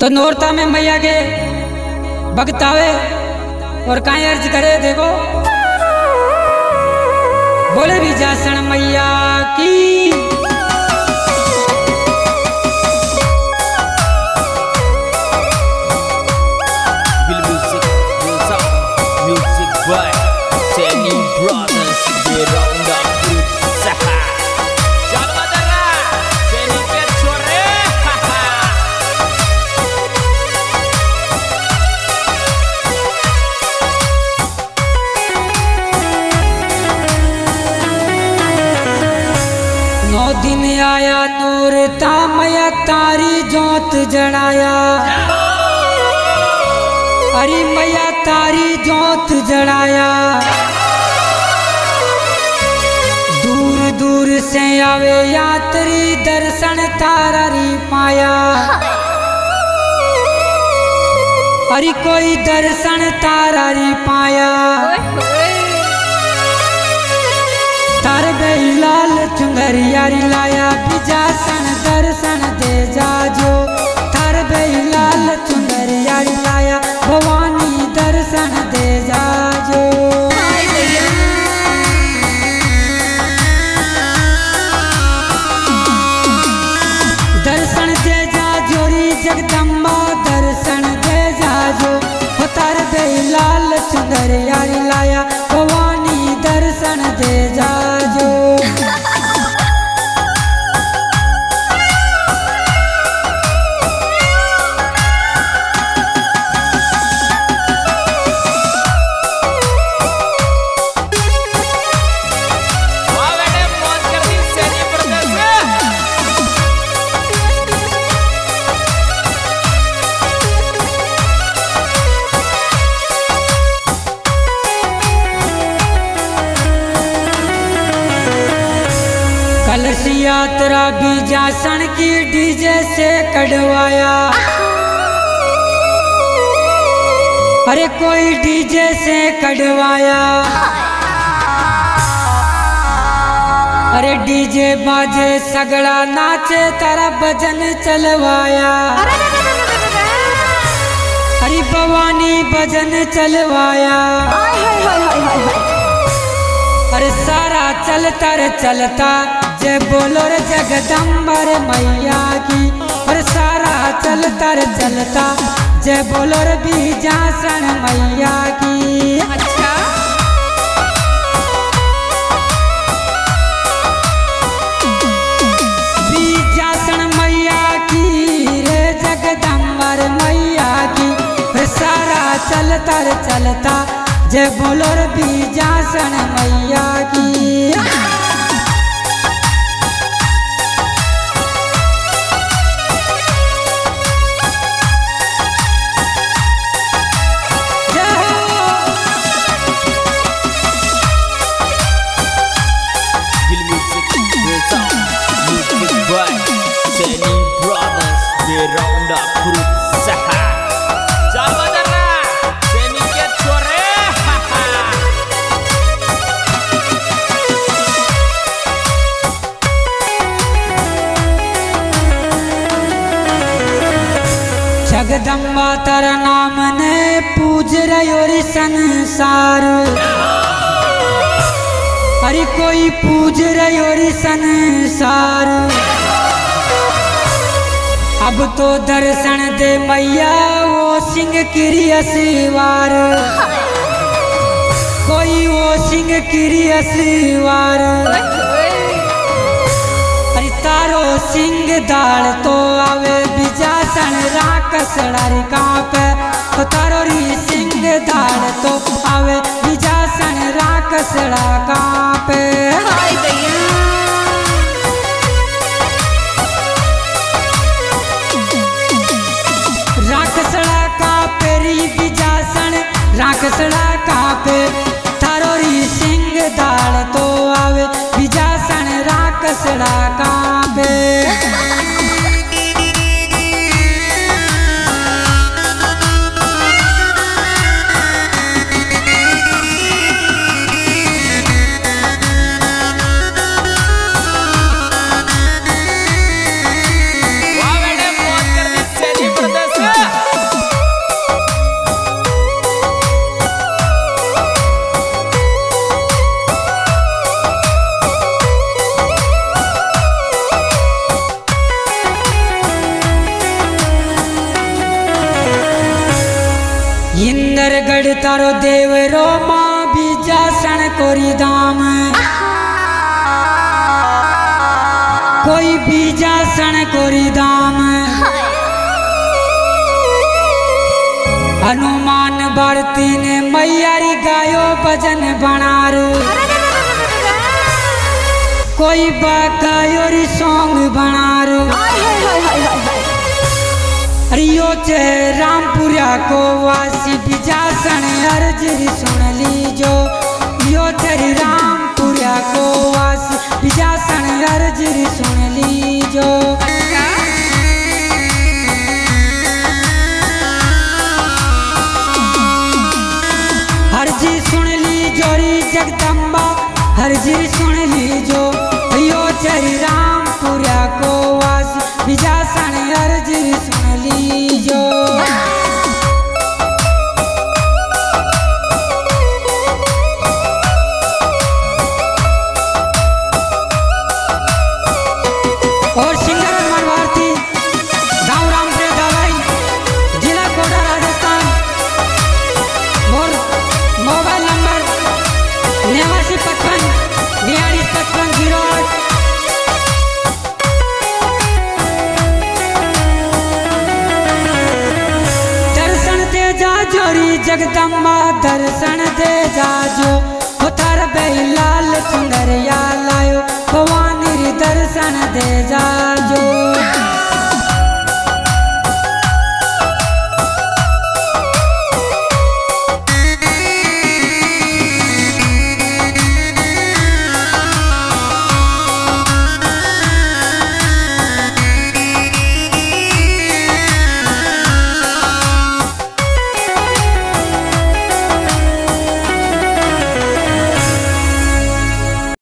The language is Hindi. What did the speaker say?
तो नोरता में मैया के बगतावे और काई अर्ज़ करे, देखो। बोले भी जासन मैया की आया नूरता मैया तारी जोत जड़ाया। अरे मैया तारी जोत जड़ाया। दूर दूर से आवे यात्री दर्शन तारी पाया अरे कोई दर्शन तारी पाया चुंदरियारी लाया भवानी दर्शन दे जाजो यात्रा बीजासन की डीजे से कढ़वाया। अरे कोई डीजे से कढ़वाया। अरे डीजे बाजे सगड़ा नाचे तारा भजन चलवाया। हरी भवानी भजन चलवाया। अरे सारा चलता रे चलता। जय बोलो रे जगदम्बर मैया की और सारा चलता रे चलता। जय बोलो रे बीजासन मैया की। अच्छा। बीजासन मैया की रे जगदम्बर मैया की अरे सारा चलता रे चलता। जय बोलो रे बीजासन मैया की। जगदम्बा तर नाम ने पूज रयो रे संसार। हरि कोई पूज रयो रे संसार। अब तो दर्शन दे मैया वो सिंह किरी असवार कोई वो सिंह किरी असवार अरे तारो सिंह दाल तो आवे बिजासन राकसड़ारी कांपे। तो तारोरी सिंह दाल तो आवे बिजासन राकसड़ा कापे। हाय। तारो देवरो माँ सण कोरी दाम कोई बीजा सण कोरी दाम हनुमान भारती ने मैयारी गायो भजन बनार कोई बागायो री सॉन्ग बनार रियो चे रामपुरा को वासी बिजासन अर्जरी सुन लीजो। यो तेरी रामपुरा को वासी बिजासन अर्जरी सुन लीजो। सुन लीजो री जगदम्बा हरजी सुन लीजो। यो तेरी रामपुरा को वासी बिजासन सुन जगदम्बा दर्शन दे जाजो। उतर बई लाल सुंदरिया लायो। भवानी दर्शन दे जाजो।